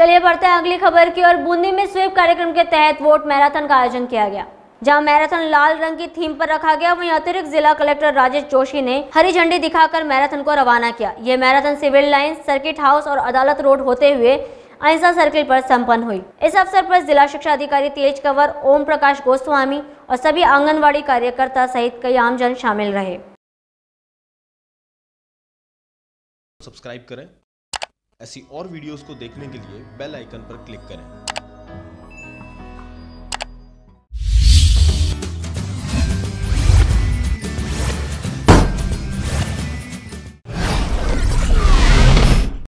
चलिए बढ़ते हैं अगली खबर की और बूंदी में स्वीप कार्यक्रम के तहत वोट मैराथन का आयोजन किया गया, जहाँ मैराथन लाल रंग की थीम पर रखा गया। वहीं अतिरिक्त जिला कलेक्टर राजेश जोशी ने हरी झंडी दिखाकर मैराथन को रवाना किया। ये marathon civil line circuit house और अदालत रोड होते हुए अहिंसा सर्किल पर संपन्न हुई। इस अवसर पर जिला शिक्षा अधिकारी तेज कंवर, ओम प्रकाश गोस्वामी और सभी आंगनबाड़ी कार्यकर्ता सहित कई आमजन शामिल रहे। सब्सक्राइब करें। ऐसी और वीडियोस को देखने के लिए बेल आइकन पर क्लिक करें।